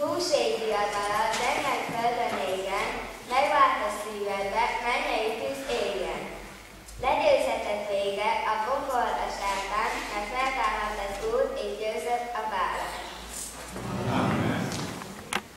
Hús éjjel mennek földön égen, megvált a szívedbe, mennyei tűz égen.